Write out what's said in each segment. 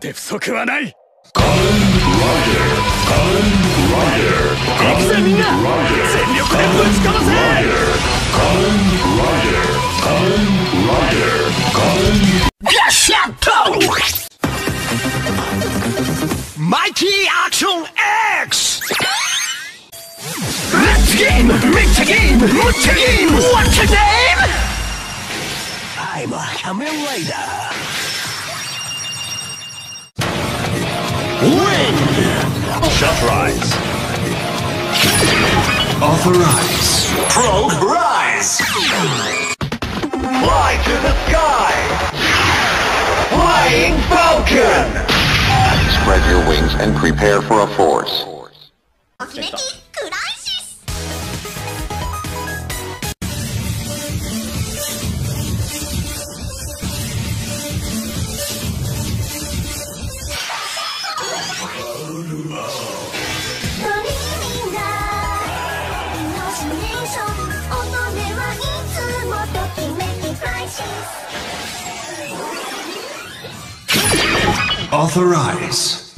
手不足はないカレン・ライダーカレン・ライダー行くぜみんな全力でぶちかませカレン・ライダーカレン・ライダーカレン・よっしゃっとマイティアクション X! Let's game! Make the game! What's your game? What's your name? I'm a Kamen Rider. Win! Shut rise. Authorize. Probe rise. Fly to the sky. Flying Falcon. Spread your wings and prepare for a force. Authorize.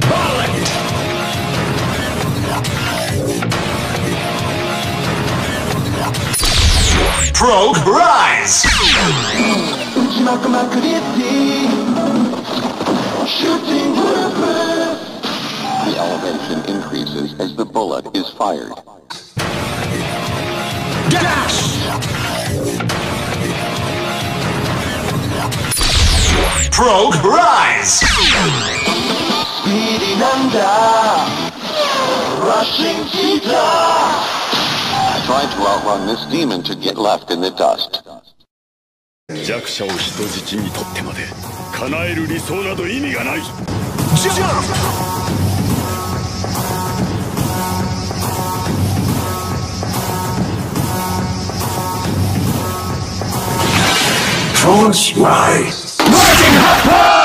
Probe Rise! The elevation increases as the bullet is fired. Dash! Probe rise. スピーディーなんだ Rushing cheetah Try to outrun this demon to get left in the dust. 弱者を人質にとってまで叶える理想など意味がない Jump! Force rise. Rising Hot